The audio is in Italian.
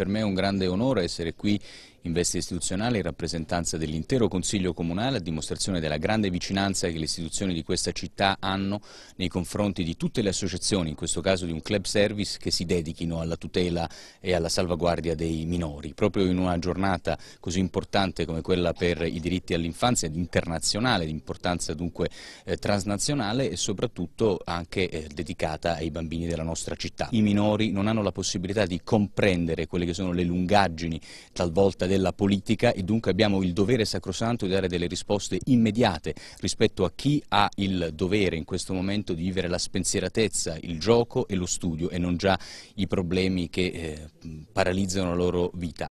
per me è un grande onore essere qui in veste istituzionale in rappresentanza dell'intero Consiglio Comunale a dimostrazione della grande vicinanza che le istituzioni di questa città hanno nei confronti di tutte le associazioni, in questo caso di un club service, che si dedichino alla tutela e alla salvaguardia dei minori. Proprio in una giornata così importante come quella per i diritti all'infanzia, internazionale, di importanza dunque eh, transnazionale e soprattutto anche eh, dedicata ai bambini della nostra città. I minori non hanno la possibilità di comprendere quelle che sono le lungaggini talvolta della politica e dunque abbiamo il dovere sacrosanto di dare delle risposte immediate rispetto a chi ha il dovere in questo momento di vivere la spensieratezza, il gioco e lo studio e non già i problemi che eh, paralizzano la loro vita.